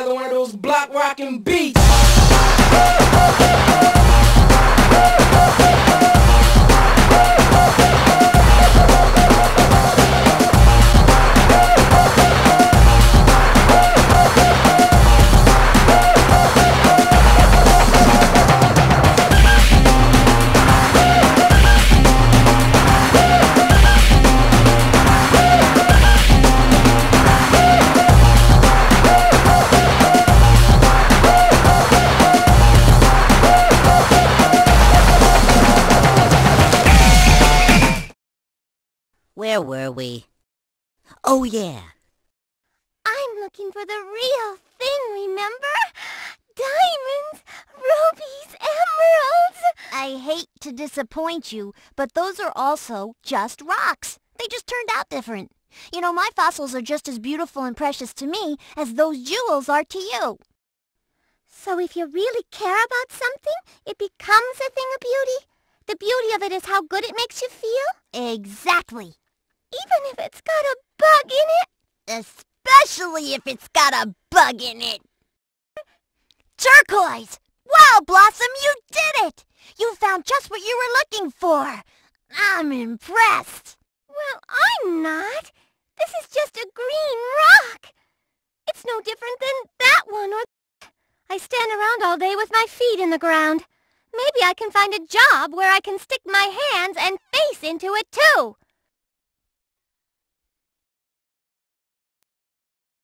another one of those block rockin' beats. Oh, yeah. I'm looking for the real thing, remember? Diamonds, rubies, emeralds. I hate to disappoint you, but those are also just rocks. They just turned out different. You know, my fossils are just as beautiful and precious to me as those jewels are to you. So if you really care about something, it becomes a thing of beauty? The beauty of it is how good it makes you feel? Exactly. Even if it's got a bug in it? Especially if it's got a bug in it. Turquoise! Wow, Blossom, you did it! You found just what you were looking for. I'm impressed. Well, I'm not. This is just a green rock. It's no different than that one or... I stand around all day with my feet in the ground. Maybe I can find a job where I can stick my hands and face into it too.